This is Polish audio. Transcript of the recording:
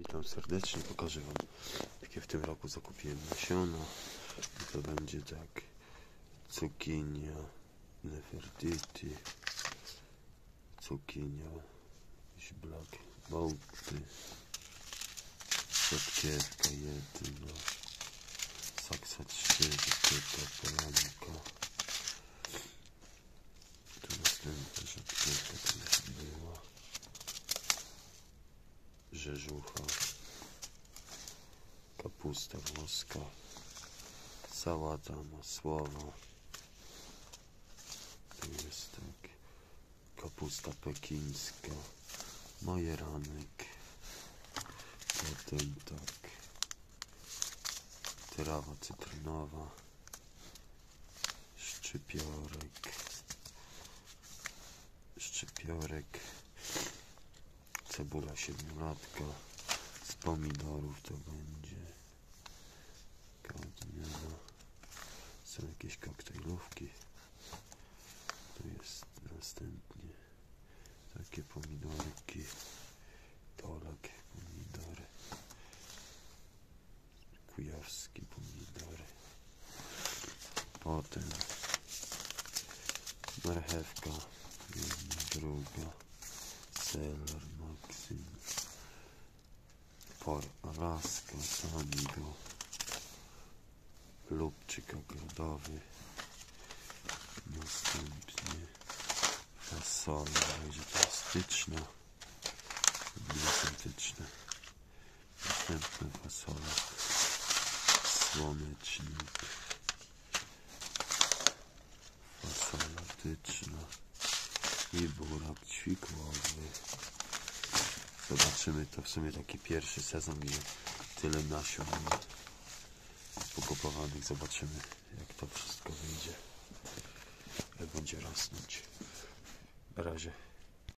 Witam serdecznie, pokażę Wam jakie w tym roku zakupiłem nasiona. I to będzie tak cukinia, nefertiti, cukinia, black bałty, rzodkiewka jedna, saksa 4, pyta, polanka. Tu następna rzodkiewka, to już była. Rzeżucha, kapusta włoska, sałata masłowa, tu jest tak, kapusta pekińska, majeranek, potem tak, trawa cytrynowa, szczypiorek, szczypiorek, cebula siedmiolatka z pomidorów to będzie. Kadmiana są jakieś koktajlówki. Tu jest następnie takie pomidorki. Polak pomidory kujawskie pomidory potem marchewka druga. Maxim Por Alaska Samigo Lubczyk ogrodowy. Następnie fasola będzie to styczna Dwusyntyczna Następna fasola. Słonecznik. Fasola tyczna i burak ćwikłowy. Zobaczymy, to w sumie taki pierwszy sezon, gdzie tyle nasion pokupowanych. Zobaczymy, jak to wszystko wyjdzie, jak będzie rosnąć. Na razie.